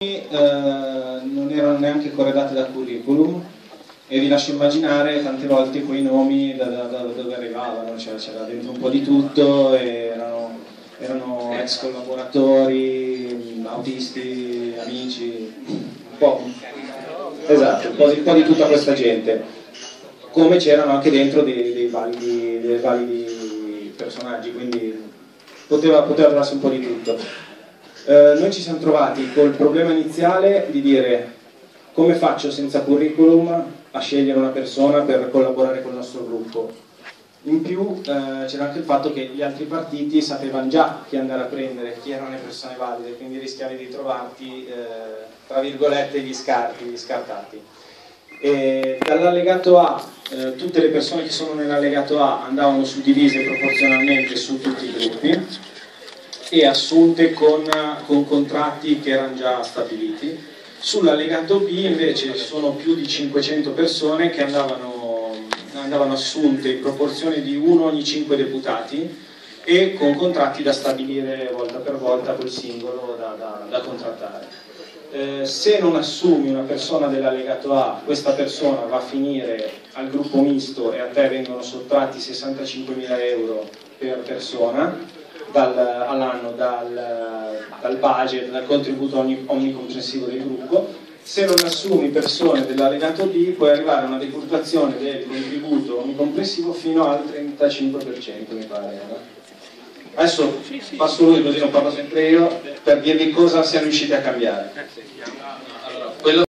eh, non erano neanche corredate da curriculum e vi lascio immaginare tante volte quei nomi da, da, da dove arrivavano, c'era dentro un po' di tutto, erano, erano, ex collaboratori, autisti, amici, un po', esatto, un po', di, un po di tutta questa gente, come c'erano anche dentro dei, dei, validi, dei validi personaggi, quindi poteva, poteva trovarsi un po' di tutto. Eh, noi ci siamo trovati col problema iniziale di dire come faccio senza curriculum a scegliere una persona per collaborare con il nostro gruppo. In più eh, c'era anche il fatto che gli altri partiti sapevano già chi andare a prendere, chi erano le persone valide, quindi rischiavi di trovarti, eh, tra virgolette, gli scarti, gli scartati. E dall'allegato A, eh, tutte le persone che sono nell'allegato A andavano suddivise proporzionalmente su tutti i gruppi e assunte con, con contratti che erano già stabiliti. Sull'allegato B invece sono più di 500 persone che andavano, andavano assunte in proporzione di uno ogni 5 deputati e con contratti da stabilire volta per volta col singolo da, da, da contrattare. Eh, se non assumi una persona dell'allegato A, questa persona va a finire al gruppo misto e a te vengono sottratti 65.000 euro per persona all'anno dal, dal, budget, dal contributo omnicomprensivo del gruppo. Se non assumi persone dell'allegato B puoi arrivare a una decurtazione del contributo omnicomprensivo fino al 35% mi pare. Adesso passo lui così non parlo sempre io per dirvi cosa siamo riusciti a cambiare.